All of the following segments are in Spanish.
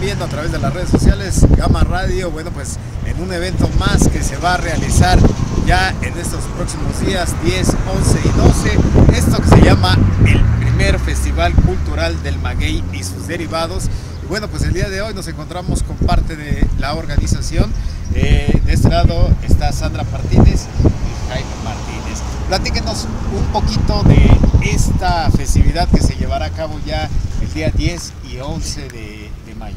viendo a través de las redes sociales, Gama Radio, bueno pues en un evento más que se va a realizar ya en estos próximos días 10, 11 y 12, esto que se llama el primer Festival Cultural del Maguey y sus derivados. Bueno, pues el día de hoy nos encontramos con parte de la organización. Eh, de este lado está Sandra Martínez y Jaime Martínez. Platíquenos un poquito de esta festividad que se llevará a cabo ya el día 10 y 11 de, de mayo.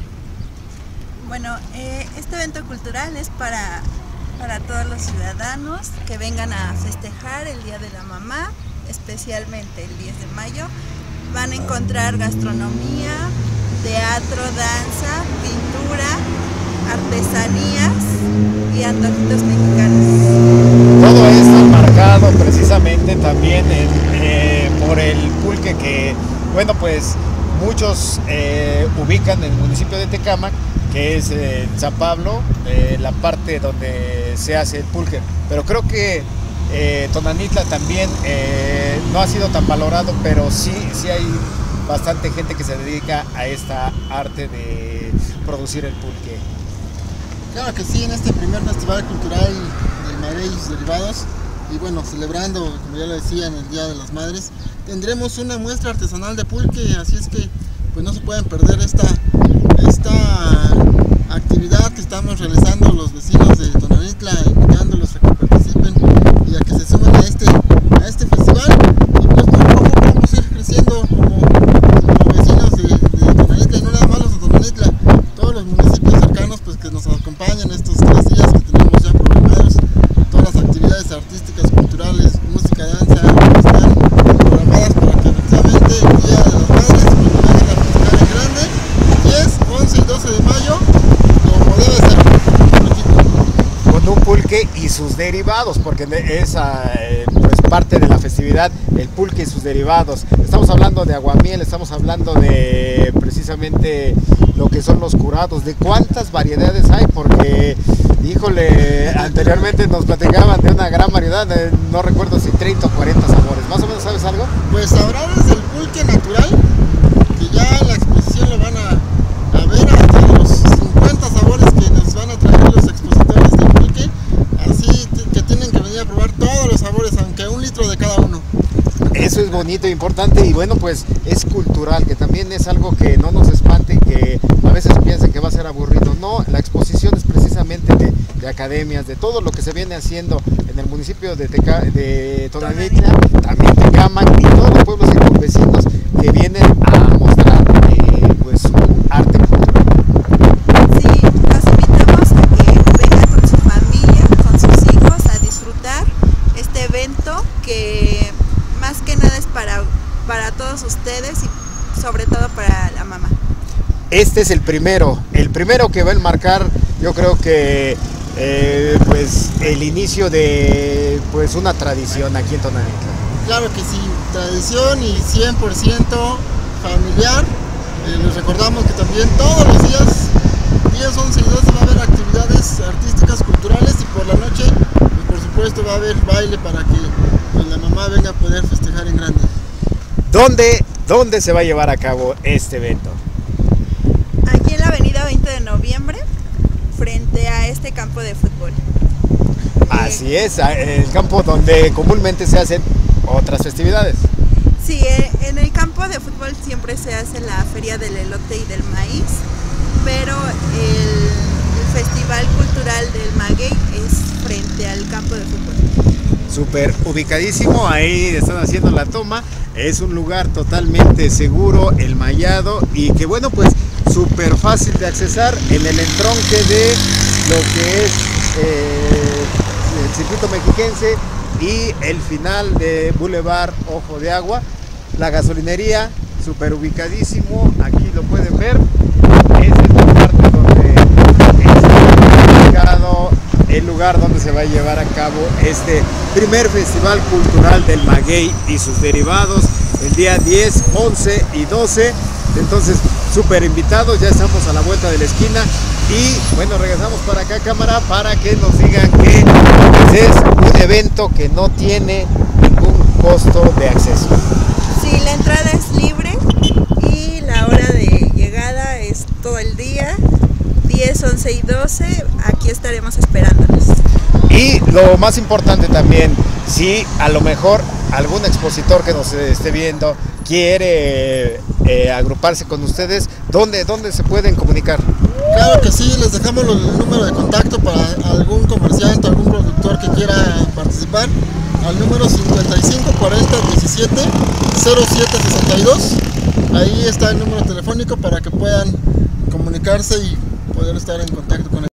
Bueno, eh, este evento cultural es para, para todos los ciudadanos que vengan a festejar el Día de la Mamá, especialmente el 10 de mayo. Van a encontrar gastronomía, teatro, danza, pintura, artesanías y antojitos mexicanos. Todo esto marcado precisamente también eh, por el pulque que, bueno, pues muchos eh, ubican en el municipio de Tecámac, que es eh, San Pablo, eh, la parte donde se hace el pulque. Pero creo que Tonanitla también no ha sido tan valorado, pero sí, sí hay bastante gente que se dedica a esta arte de producir el pulque. Claro que sí, en este primer festival cultural del Maguey y sus derivados, y bueno, celebrando, como ya lo decía, en el Día de las Madres, tendremos una muestra artesanal de pulque, así es que pues no se pueden perder esta, esta actividad que estamos realizando los vecinos de Tonanitla, invitándolos a que participen y a que se sumen a este, a este festival. Y pues poco a poco vamos a ir creciendo como, como vecinos de, de Tonanitla, y no nada más los de Tonanitla, todos los municipios cercanos pues que nos acompañan estos tres días que tenemos ya programados, todas las actividades artísticas, culturales, música, danza, están programadas para que efectivamente el Día de las Madres pues, lo vengan a festejar en grande, 10, 11 y 12 de mayo, como debe ser. con un y sus derivados, porque es eh, pues, parte de la festividad, el pulque y sus derivados. Estamos hablando de aguamiel, estamos hablando de precisamente lo que son los curados, de cuántas variedades hay, porque, híjole, anteriormente nos platicaban de una gran variedad, eh, no recuerdo si 30 o 40 sabores, más o menos, ¿sabes algo? Pues habrá desde el pulque natural, que ya en la exposición lo van a, a ver hasta los 50 sabores que nos van a traer los expositores del pulque, así t- que tienen que venir a probar aunque un litro de cada uno. Eso es bonito importante y bueno, pues es cultural, que también es algo que no nos espante y que a veces piensan que va a ser aburrido. No, la exposición es precisamente de, de academias, de todo lo que se viene haciendo en el municipio de, Teca, de Tonanitla, también Tecámac y todos los pueblos circunvecinos que vienen a mostrar eh, pues su arte cultural. Sí, los invitamos a que vengan con su familia, con sus hijos a disfrutar este evento que más que nada es para, todos ustedes y sobre todo para la mamá. Este es el primero, el primero que va a enmarcar, yo creo que eh, pues el inicio de pues una tradición aquí en Tonanitla. Claro que sí, tradición y 100% familiar. Eh, les recordamos que también todos los días, 10, 11 y 12 va a haber actividades artísticas, culturales y por la noche, pues por supuesto va a haber baile para que pues, la mamá venga a poder festejar en grande. ¿Dónde, ¿Dónde se va a llevar a cabo este evento? Aquí en la avenida 20 de noviembre, frente a este campo de fútbol. Así es, el campo donde comúnmente se hacen otras festividades. Sí, eh, en el campo de fútbol siempre se hace la feria del elote y del maíz, pero el, el festival cultural del maguey es frente al campo de fútbol. Súper ubicadísimo, ahí están haciendo la toma. Es un lugar totalmente seguro, el mallado y que bueno, pues súper fácil de accesar en el entronque de lo que es eh, el circuito mexiquense y el final de Boulevard Ojo de Agua. La gasolinería, súper ubicadísimo, aquí lo pueden ver. Esa es la parte donde está ubicado se va a llevar a cabo este primer festival cultural del maguey y sus derivados el día 10, 11 y 12. Entonces, súper invitados, ya estamos a la vuelta de la esquina y bueno, regresamos para acá cámara para que nos digan que es un evento que no tiene ningún costo de acceso. Sí, la entrada es libre y la hora de llegada es todo el día, 10, 11 y 12, aquí estaremos esperándolos. Y lo más importante también, si a lo mejor algún expositor que nos esté viendo quiere eh, agruparse con ustedes, ¿dónde, ¿dónde se pueden comunicar? Claro que sí, les dejamos el número de contacto para algún comerciante, algún productor que quiera participar al número 55 40 17 07 62. Ahí está el número telefónico para que puedan comunicarse y poder estar en contacto con el